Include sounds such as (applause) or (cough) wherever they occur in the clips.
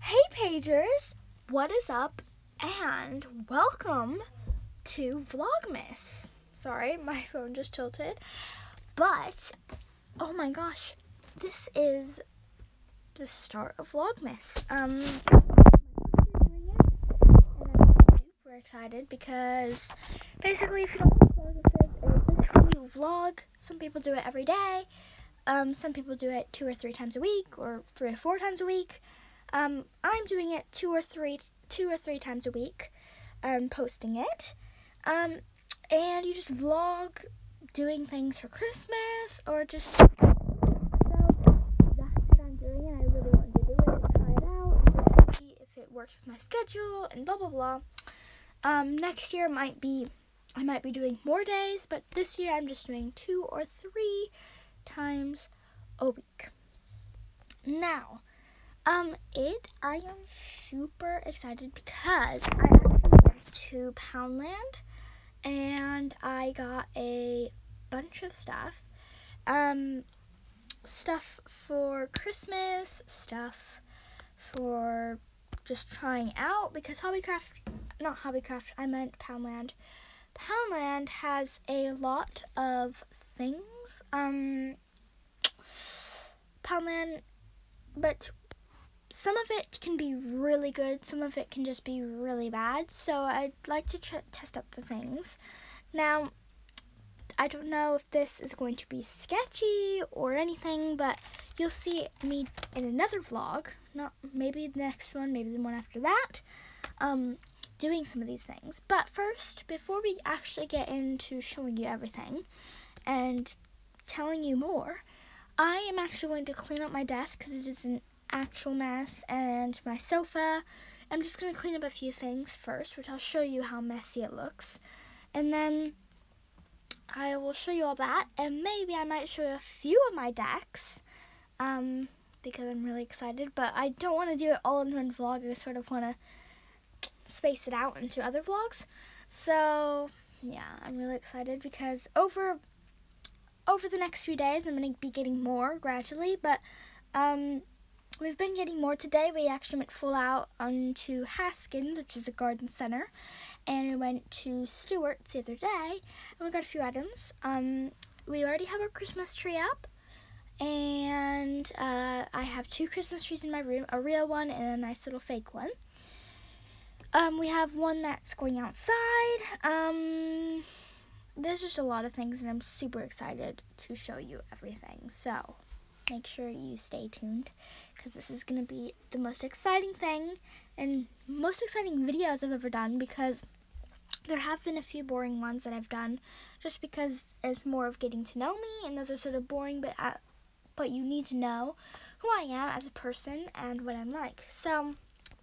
Hey pagers, what is up? And welcome to Vlogmas. Sorry, (laughs) my phone just tilted. But oh my gosh, this is the start of Vlogmas. Um I'm super excited because basically if you don't know what Vlogmas is, it's basically you vlog. Some people do it every day. Um, some people do it two or three times a week or three or four times a week. Um, I'm doing it two or three two or three times a week, um, posting it. Um, and you just vlog doing things for Christmas or just so that's what I'm doing and I really to do it, try it out, see if it works with my schedule and blah blah blah. Um, next year might be I might be doing more days, but this year I'm just doing two or three times a week. Now, um, it I am super excited because I actually went to Poundland and I got a bunch of stuff. Um, stuff for Christmas, stuff for just trying out because Hobbycraft, not Hobbycraft, I meant Poundland. Poundland has a lot of things. Um, Poundland, but some of it can be really good, some of it can just be really bad. So I'd like to test out the things. Now, I don't know if this is going to be sketchy or anything, but you'll see me in another vlog. Not maybe the next one, maybe the one after that. Um, doing some of these things. But first, before we actually get into showing you everything and telling you more, I am actually going to clean up my desk because it is an actual mess and my sofa. I'm just going to clean up a few things first, which I'll show you how messy it looks. And then I will show you all that, and maybe I might show you a few of my decks, um, because I'm really excited, but I don't want to do it all in one vlog. I sort of want to space it out into other vlogs. So, yeah, I'm really excited because over over the next few days, I'm going to be getting more gradually, but um, we've been getting more today. We actually went full out onto Haskins, which is a garden center, and we went to Stewart's the other day, and we got a few items. Um, we already have our Christmas tree up, and uh, I have two Christmas trees in my room, a real one and a nice little fake one. Um, we have one that's going outside. Um, there's just a lot of things, and I'm super excited to show you everything. So make sure you stay tuned because this is going to be the most exciting thing and most exciting videos I've ever done because there have been a few boring ones that I've done just because it's more of getting to know me and those are sort of boring but uh, but you need to know who I am as a person and what I'm like. So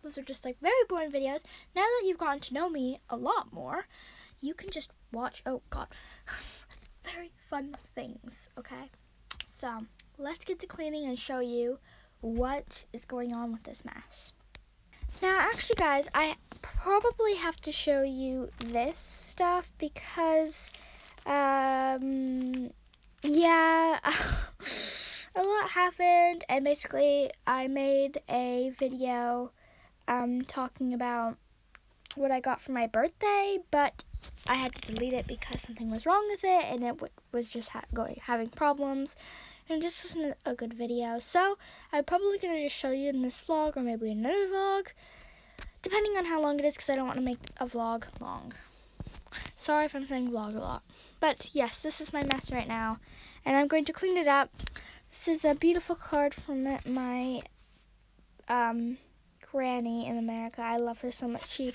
those are just like very boring videos. Now that you've gotten to know me a lot more, you can just watch oh god (laughs) very fun things, okay? So let's get to cleaning and show you what is going on with this mess. Now, actually, guys, I probably have to show you this stuff because, um, yeah, (laughs) a lot happened, and basically, I made a video, um, talking about what I got for my birthday, but I had to delete it because something was wrong with it, and it was just ha going having problems and it just wasn't a good video. So I'm probably going to just show you in this vlog or maybe another vlog, depending on how long it is because I don't want to make a vlog long. Sorry if I'm saying vlog a lot. But yes, this is my mess right now, and I'm going to clean it up. This is a beautiful card from my um, granny in America. I love her so much. She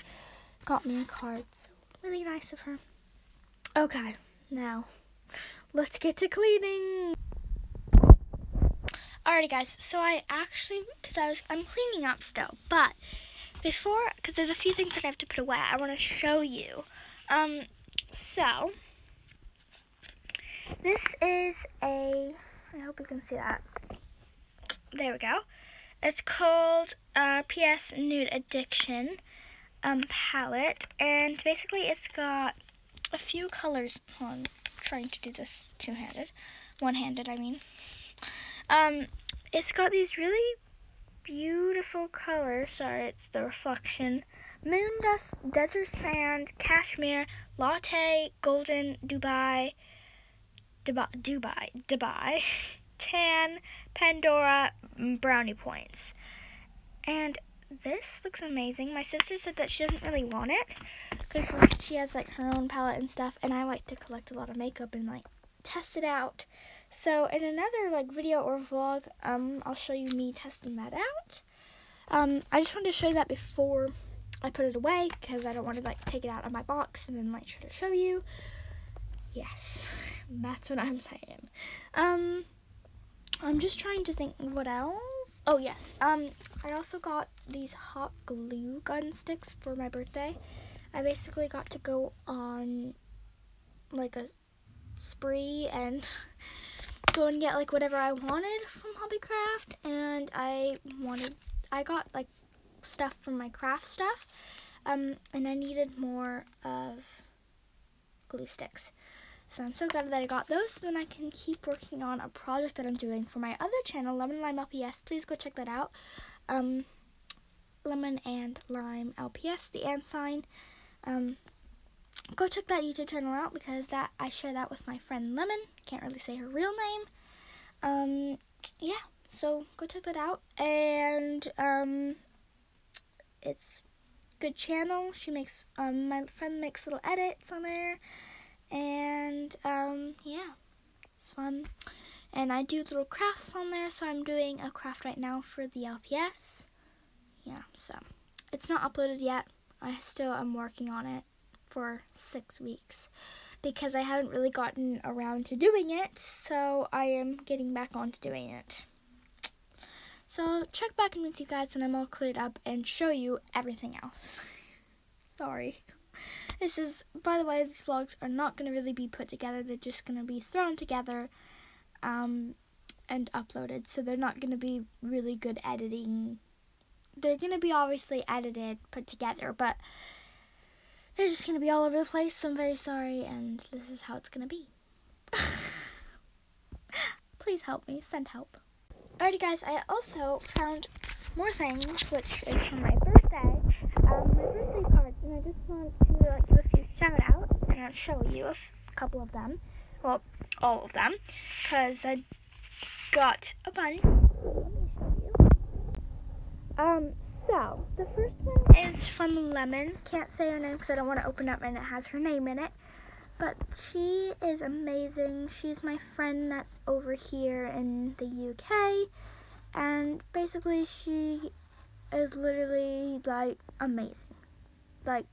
got me a card, so really nice of her. Okay, now let's get to cleaning. Alrighty guys, so I actually, because I was, I'm cleaning up still, but before, because there's a few things that I have to put away, I want to show you. Um, so, this is a, I hope you can see that. There we go. It's called uh, PS Nude Addiction um, palette, and basically it's got a few colors. on trying to do this two-handed, one-handed, I mean. Um, it's got these really beautiful colors. Sorry, it's the reflection. Moon dust, desert sand, cashmere, latte, golden, Dubai, Dubai, Dubai, Dubai, (laughs) tan, Pandora, brownie points. And this looks amazing. My sister said that she doesn't really want it because she has like her own palette and stuff, and I like to collect a lot of makeup and like test it out. So in another like video or vlog, um, I'll show you me testing that out. Um, I just wanted to show you that before I put it away because I don't want to like take it out of my box and then like try to show you. Yes, (laughs) that's what I'm saying. Um, I'm just trying to think what else. Oh yes, um, I also got these hot glue gun sticks for my birthday. I basically got to go on like a spree and (laughs) go and get like whatever I wanted from Hobbycraft and I wanted I got like stuff from my craft stuff um, and I needed more of glue sticks. So I'm so glad that I got those so then I can keep working on a project that I'm doing for my other channel, Lemon Lime LPS. Please go check that out. Um, Lemon and Lime LPS, the and sign. Um, go check that YouTube channel out because that I share that with my friend Lemon. Can't really say her real name. Um, yeah, so go check that out. And um, it's good channel. She makes um, my friend makes little edits on there, and um, yeah, it's fun. And I do little crafts on there, so I'm doing a craft right now for the LPS. Yeah, so it's not uploaded yet. I still am working on it for six weeks because I haven't really gotten around to doing it, so I am getting back on to doing it. So check back in with you guys when I'm all cleared up and show you everything else. (laughs) Sorry. This is, by the way, these vlogs are not going to really be put together. They're just going to be thrown together um, and uploaded. So they're not going to be really good editing. They're going to be obviously edited, put together, but they're just going to be all over the place, so I'm very sorry, and this is how it's going to be. (laughs) Please help me. Send help. Alrighty, guys, I also found more things, which is for my birthday. Um, my birthday cards, and I just want to like, give a few shout outs, and I'll show you a couple of them. Well, all of them, because I got a bunch. So um, so, the first one is from Lemon. Can't say her name because I don't want to open up and it has her name in it. But she is amazing. She's my friend that's over here in the UK. And basically, she is literally like amazing. Like,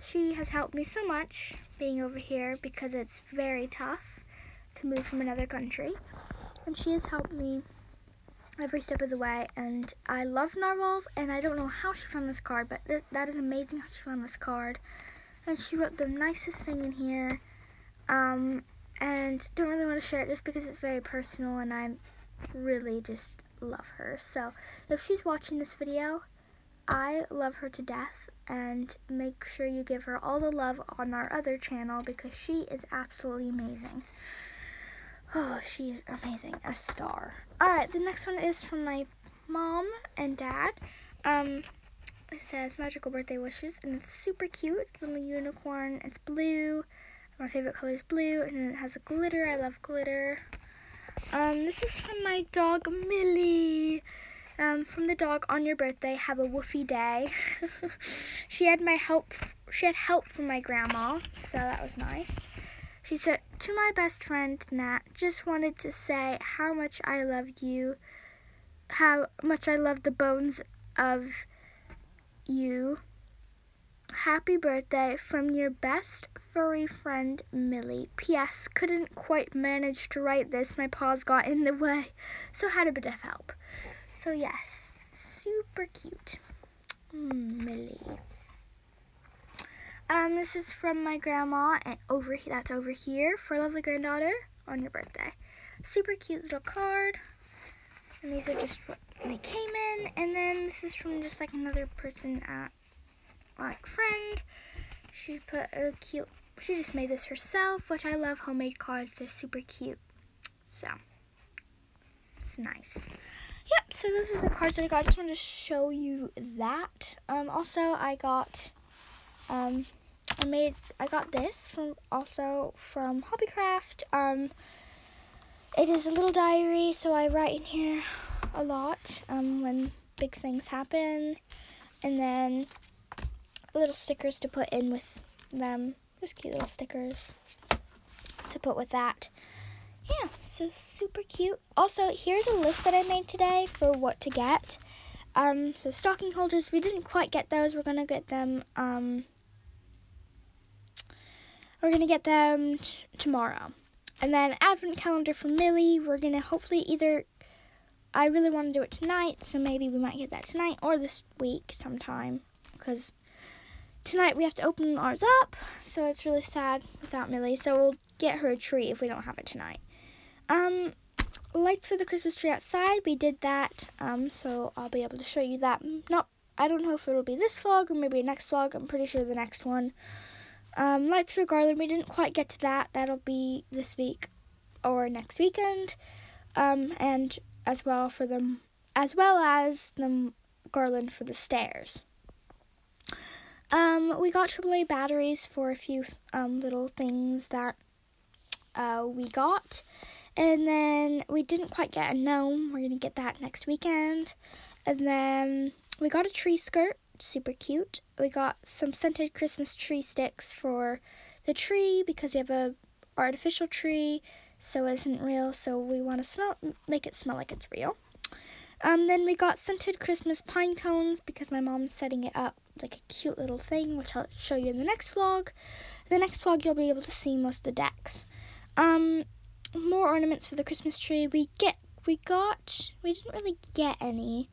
she has helped me so much being over here because it's very tough to move from another country. And she has helped me every step of the way. And I love narwhals, and I don't know how she found this card, but th that is amazing how she found this card. And she wrote the nicest thing in here. Um, and don't really want to share it just because it's very personal, and I really just love her. So if she's watching this video, I love her to death. And make sure you give her all the love on our other channel because she is absolutely amazing. Oh, she's amazing. A star. Alright, the next one is from my mom and dad. Um, it says magical birthday wishes, and it's super cute. It's a little unicorn. It's blue. My favorite color is blue, and it has a glitter. I love glitter. Um, this is from my dog, Millie. Um, from the dog on your birthday, have a woofy day. (laughs) she had my help. She had help from my grandma, so that was nice. She said, To my best friend, Nat, just wanted to say how much I loved you, how much I love the bones of you. Happy birthday from your best furry friend, Millie. P.S. Couldn't quite manage to write this. My paws got in the way, so had a bit of help. So, yes, super cute. Mm, Millie. Um, this is from my grandma, and over that's over here for lovely granddaughter on your birthday. Super cute little card. And these are just what they came in. And then this is from just like another person at like friend. She put a cute. She just made this herself, which I love homemade cards. They're super cute. So it's nice. Yep, so those are the cards that I got. I just wanted to show you that. Um, also, I got, um, I made, I got this from, also from Hobbycraft. Um, it is a little diary, so I write in here a lot, um, when big things happen. And then little stickers to put in with them. Just cute little stickers to put with that yeah, so super cute. Also, here's a list that I made today for what to get. Um, so stocking holders, we didn't quite get those. We're gonna get them. Um, we're gonna get them tomorrow, and then advent calendar for Millie. We're gonna hopefully either. I really want to do it tonight, so maybe we might get that tonight or this week sometime, because tonight we have to open ours up, so it's really sad without Millie. So we'll get her a tree if we don't have it tonight. Um, lights for the Christmas tree outside. We did that, um, so I'll be able to show you that. Not, I don't know if it'll be this vlog or maybe next vlog. I'm pretty sure the next one. Um, lights for garland. We didn't quite get to that. That'll be this week or next weekend. Um, and as well for them, as well as the garland for the stairs. Um, we got AAA batteries for a few um, little things that uh, we got. And then we didn't quite get a gnome. We're going to get that next weekend. And then we got a tree skirt, super cute. We got some scented Christmas tree sticks for the tree because we have a artificial tree, so it isn't real. So we want to smell, make it smell like it's real. Um, then we got scented Christmas pine cones because my mom's setting it up like a cute little thing, which I'll show you in the next vlog. The next vlog, you'll be able to see most of the decks. Um, more ornaments for the Christmas tree. We get we got we didn't really get any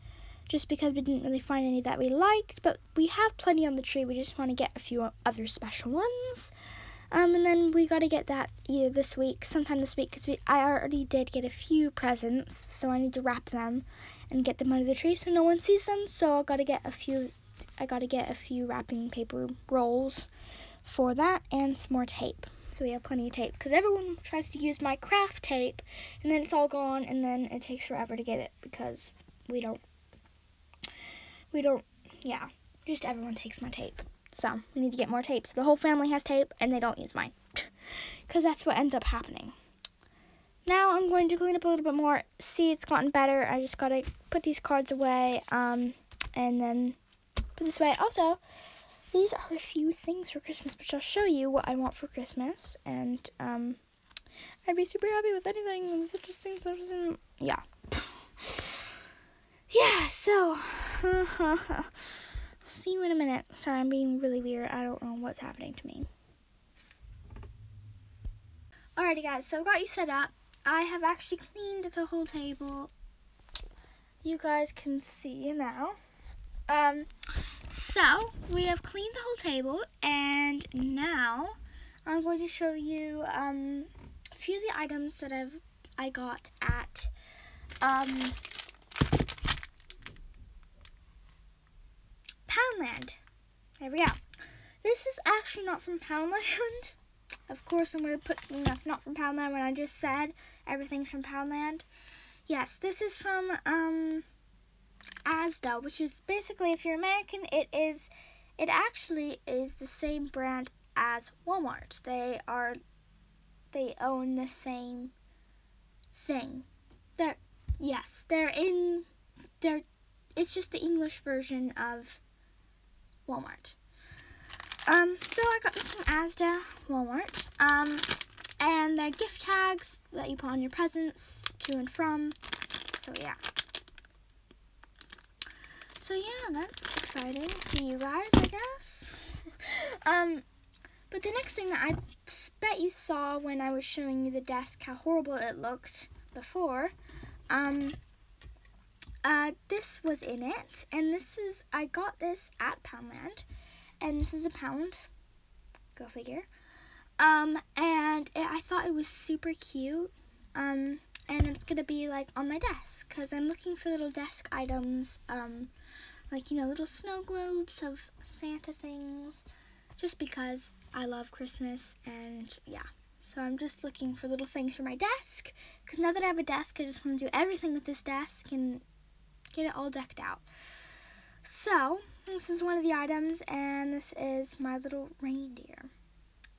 just because we didn't really find any that we liked, but we have plenty on the tree. We just want to get a few other special ones. Um, and then we got to get that either this week, sometime this week, because we I already did get a few presents, so I need to wrap them and get them under the tree so no one sees them. So I got to get a few, I got to get a few wrapping paper rolls for that and some more tape so we have plenty of tape because everyone tries to use my craft tape and then it's all gone and then it takes forever to get it because we don't we don't yeah just everyone takes my tape so we need to get more tape so the whole family has tape and they don't use mine (laughs) because that's what ends up happening now I'm going to clean up a little bit more see it's gotten better I just gotta put these cards away um and then put this away also these are a few things for Christmas, which I'll show you what I want for Christmas. And um, I'd be super happy with anything. Just things yeah. (laughs) yeah, so. (laughs) see you in a minute. Sorry, I'm being really weird. I don't know what's happening to me. Alrighty, guys, so I've got you set up. I have actually cleaned the whole table. You guys can see now. Um, so, we have cleaned the whole table, and now I'm going to show you um, a few of the items that I've I got at um, Poundland. There we go. This is actually not from Poundland. (laughs) of course, I'm going to put that's not from Poundland when I just said everything's from Poundland. Yes, this is from um, Asda, which is basically, if you're American, it is, it actually is the same brand as Walmart. They are, they own the same thing. They're, yes, they're in, they're, it's just the English version of Walmart. Um, so I got this from Asda, Walmart. Um, and they're gift tags that you put on your presents to and from. So yeah. So yeah, that's exciting to you guys, I guess. (laughs) um, but the next thing that I bet you saw when I was showing you the desk, how horrible it looked before, um, uh, this was in it, and this is, I got this at Poundland, and this is a pound, go figure, um, and it, I thought it was super cute, um, and it's gonna be like on my desk, because I'm looking for little desk items, um, like, you know, little snow globes of Santa things, just because I love Christmas and yeah. So I'm just looking for little things for my desk, because now that I have a desk, I just want to do everything with this desk and get it all decked out. So, this is one of the items, and this is my little reindeer.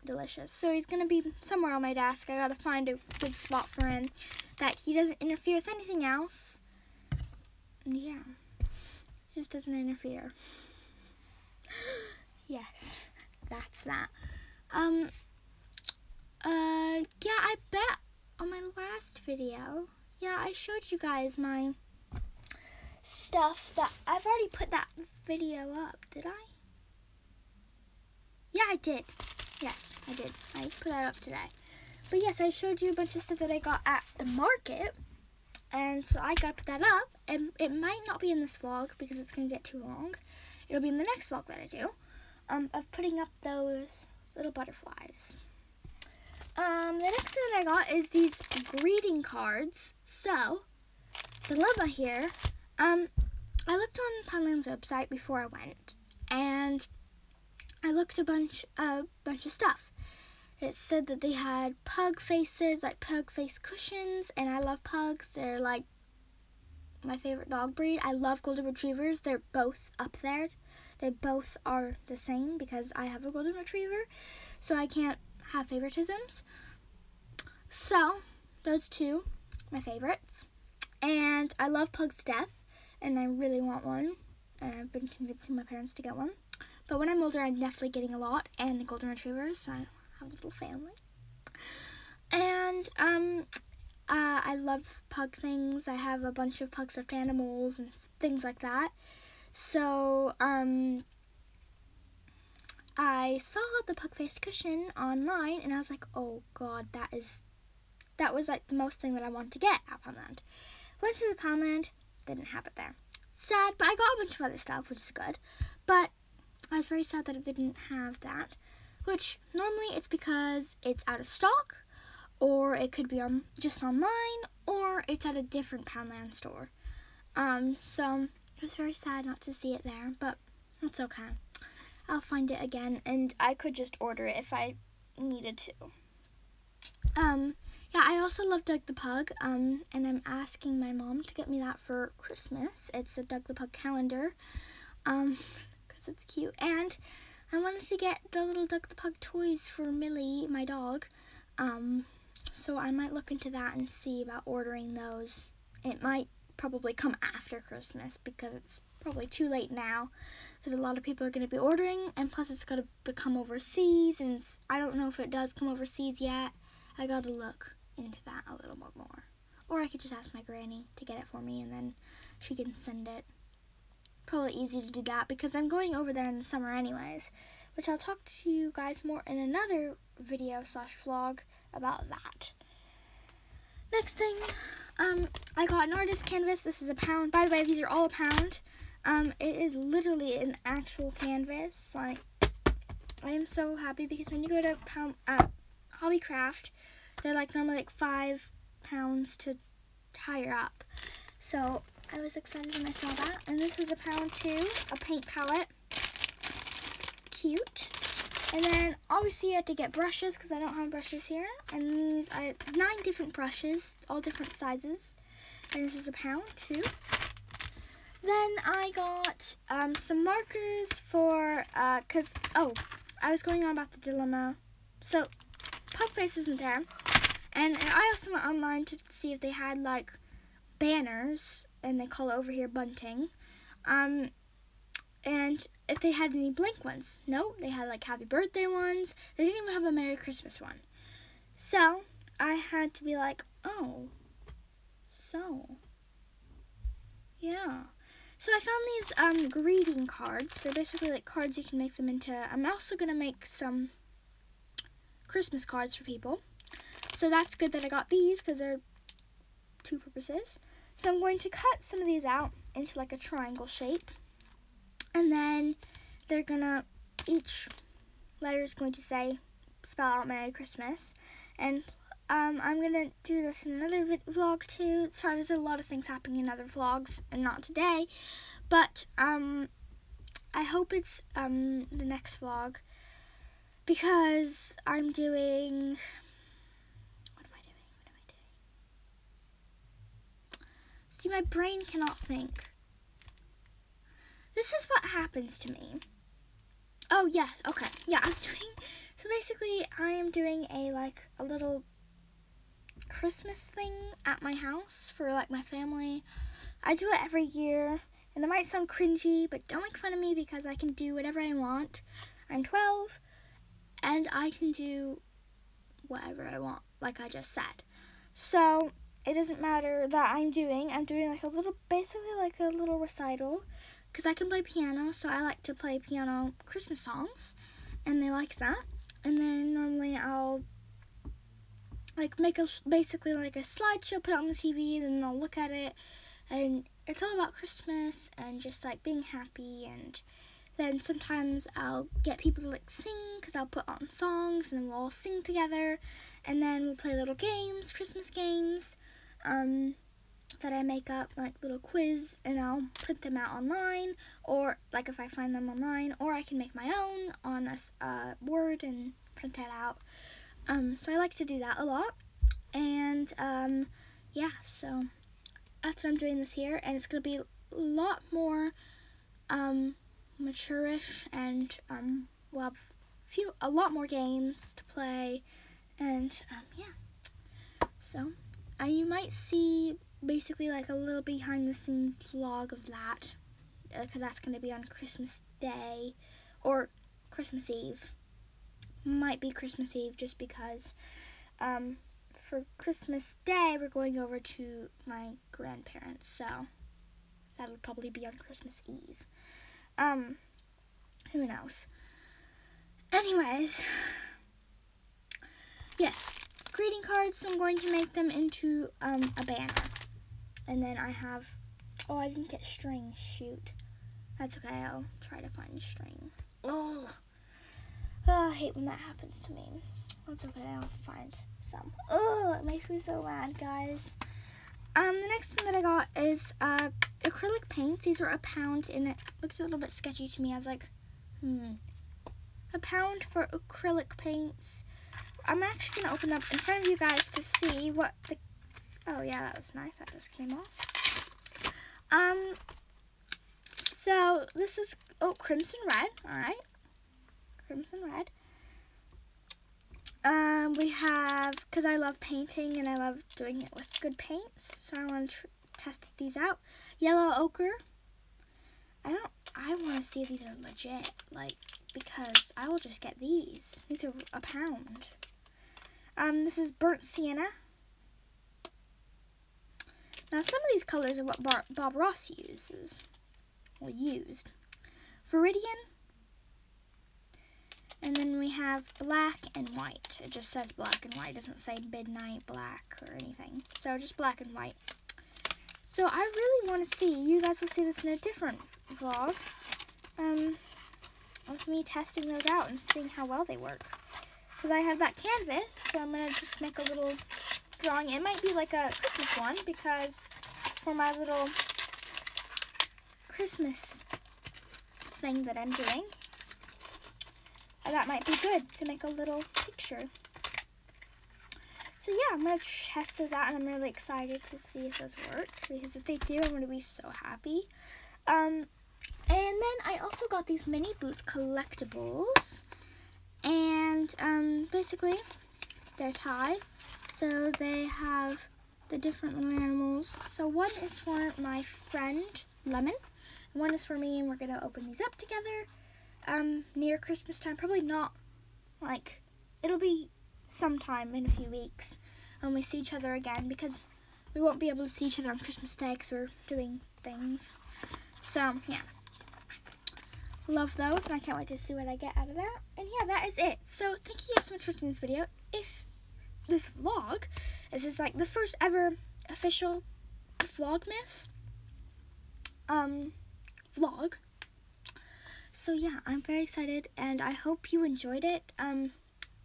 Delicious. So he's going to be somewhere on my desk. I got to find a good spot for him that he doesn't interfere with anything else. Yeah. Just doesn't interfere. (gasps) yes, that's that. Um, uh, yeah, I bet on my last video, yeah, I showed you guys my stuff that I've already put that video up, did I? Yeah, I did. Yes, I did. I put that up today. But yes, I showed you a bunch of stuff that I got at the market. And so I gotta put that up. And it might not be in this vlog because it's gonna get too long. It'll be in the next vlog that I do. Um, of putting up those little butterflies. Um, the next thing that I got is these greeting cards. So, the dilemma here. Um, I looked on Poundland's website before I went, and I looked a bunch a bunch of stuff. It said that they had pug faces, like pug face cushions, and I love pugs. They're like my favorite dog breed. I love golden retrievers. They're both up there. They both are the same because I have a golden retriever, so I can't have favoritisms. So, those two, my favorites. And I love pugs to death, and I really want one. And I've been convincing my parents to get one. But when I'm older, I'm definitely getting a lot, and golden retrievers, so I have a little family. And um, uh, I love pug things. I have a bunch of pug stuffed animals and things like that. So um, I saw the pug face cushion online, and I was like, oh god, that is that was like the most thing that I wanted to get at Poundland. Went to the Poundland, didn't have it there. Sad, but I got a bunch of other stuff, which is good. But I was very sad that it didn't have that, which normally it's because it's out of stock, or it could be on just online, or it's at a different Poundland store. Um, so it was very sad not to see it there, but it's okay. I'll find it again, and I could just order it if I needed to. Um, yeah, I also love Doug the Pug, um, and I'm asking my mom to get me that for Christmas. It's a Doug the Pug calendar. Um, it's cute. And I wanted to get the little Doug the Pug toys for Millie, my dog. Um, so I might look into that and see about ordering those. It might probably come after Christmas because it's probably too late now because a lot of people are going to be ordering and plus it's going to become overseas and I don't know if it does come overseas yet. I got to look into that a little bit more. Or I could just ask my granny to get it for me and then she can send it probably easy to do that because I'm going over there in the summer anyways, which I'll talk to you guys more in another video slash vlog about that. Next thing, um, I got an artist canvas. This is a pound. By the way, these are all a pound. Um, it is literally an actual canvas. Like, I am so happy because when you go to pound, uh, Hobbycraft, they're like normally like five pounds to higher up. So I was excited when I saw that. And this was a pound too, a paint palette. Cute. And then obviously you have to get brushes because I don't have brushes here. And these are nine different brushes, all different sizes. And this is a pound too. Then I got um, some markers for, because, uh, oh, I was going on about the dilemma. So, Pugface isn't there. And I also went online to see if they had, like, banners and they call it over here bunting. Um, and if they had any blank ones. No, they had like happy birthday ones. They didn't even have a Merry Christmas one. So I had to be like, oh, so, yeah. So I found these um, greeting cards. They're basically like cards you can make them into. I'm also going to make some Christmas cards for people. So that's good that I got these because they're two purposes. So I'm going to cut some of these out into like a triangle shape. And then they're gonna, each letter is going to say, spell out Merry Christmas. And um, I'm gonna do this in another vlog too. Sorry, there's a lot of things happening in other vlogs and not today. But um, I hope it's um, the next vlog because I'm doing What am I doing? What am I doing? See, my brain cannot think. this is what happens to me. Oh yes, okay. Yeah, I'm (laughs) doing so basically I am doing a like a little Christmas thing at my house for like my family. I do it every year and it might sound cringy, but don't make fun of me because I can do whatever I want. I'm 12 and I can do whatever I want, like I just said. So it doesn't matter that I'm doing. I'm doing like a little, basically like a little recital because I can play piano. So I like to play piano Christmas songs and they like that. And then normally I'll like make a, basically like a slideshow, put it on the TV, and then they'll look at it. And it's all about Christmas and just like being happy and then sometimes I'll get people to like sing because I'll put on songs and we'll all sing together. And then we'll play little games, Christmas games um, that I make up, like little quiz, and I'll print them out online. Or like if I find them online, or I can make my own on a uh, Word and print that out. Um, so I like to do that a lot. And um, yeah, so that's what I'm doing this year, and it's gonna be a lot more. Um, mature-ish and um, we'll have few a lot more games to play and um, yeah. So uh, you might see basically like a little behind the scenes vlog of that because uh, that's going to be on Christmas Day or Christmas Eve. Might be Christmas Eve just because um, for Christmas Day we're going over to my grandparents so that'll probably be on Christmas Eve um, who knows? Anyways, yes, greeting cards. So I'm going to make them into um, a banner. And then I have, oh, I didn't get string. Shoot. That's okay. I'll try to find string. Oh, oh I hate when that happens to me. That's okay. I'll find some. Oh, it makes me so mad, guys. Um, the next thing that I got is uh, acrylic paints. These were a pound, and it looks a little bit sketchy to me. I was like, hmm. A pound for acrylic paints. I'm actually going to open up in front of you guys to see what the... Oh, yeah, that was nice. That just came off. Um, so this is, oh, crimson red. All right. Crimson red. Um, we have, because I love painting and I love doing it with good paints, so I want to test these out. Yellow ochre. I don't, I want to see these are legit, like, because I will just get these. These are a pound. Um, this is burnt sienna. Now, some of these colors are what Bar Bob Ross uses, or used. Viridian, and then we have black and white. It just says black and white. It doesn't say midnight black or anything. So just black and white. So I really want to see, you guys will see this in a different vlog, um, of me testing those out and seeing how well they work. Because I have that canvas, so I'm going to just make a little drawing. It might be like a Christmas one because for my little Christmas thing that I'm doing, that might be good to make a little picture. So yeah, I'm to test those out and I'm really excited to see if those work because if they do, I'm to be so happy. Um, and then I also got these Mini Boos collectibles and um, basically they're Ty. So they have the different animals. So one is for my friend Lemon, one is for me and we're to open these up together um, near Christmas time. Probably not, like, it'll be sometime in a few weeks when we see each other again because we won't be able to see each other on Christmas Day because we're doing things. So, yeah. Love those, and I can't wait to see what I get out of that. And yeah, that is it. So, thank you guys so much for watching this video. If this vlog, this is like the first ever official Vlogmas um, vlog, so yeah, I'm very excited and I hope you enjoyed it. Um,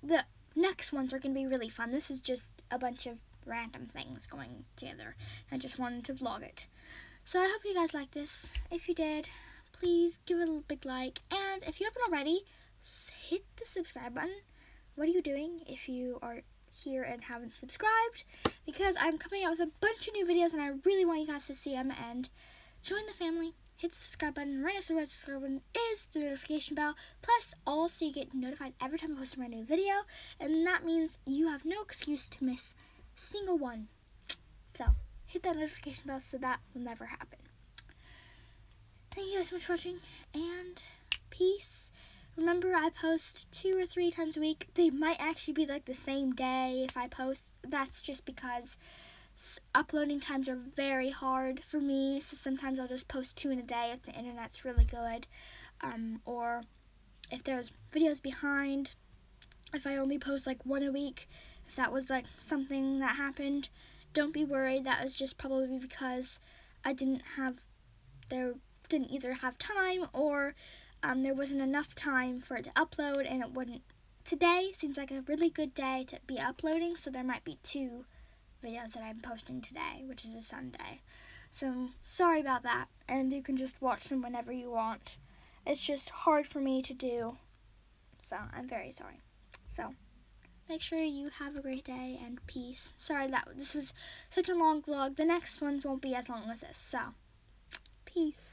the next ones are going to be really fun. This is just a bunch of random things going together. I just wanted to vlog it. So I hope you guys liked this. If you did, please give it a big like. And if you haven't already, hit the subscribe button. What are you doing if you are here and haven't subscribed? Because I'm coming out with a bunch of new videos and I really want you guys to see them and join the family hit the subscribe button. Right next to the subscribe button is the notification bell. Plus, also you get notified every time I post a brand new video, and that means you have no excuse to miss a single one. So, hit that notification bell so that will never happen. Thank you guys so much for watching, and peace. Remember, I post two or three times a week. They might actually be like the same day if I post. That's just because uploading times are very hard for me. So sometimes I'll just post two in a day if the internet's really good. Um, or if there's videos behind, if I only post like one a week, if that was like something that happened, don't be worried. That was just probably because I didn't have, there didn't either have time or um, there wasn't enough time for it to upload and it wouldn't. Today seems like a really good day to be uploading, so there might be two videos that I'm posting today, which is a Sunday. So sorry about that, and you can just watch them whenever you want. It's just hard for me to do, so I'm very sorry. So make sure you have a great day and peace. Sorry that this was such a long vlog. The next ones won't be as long as this, so peace.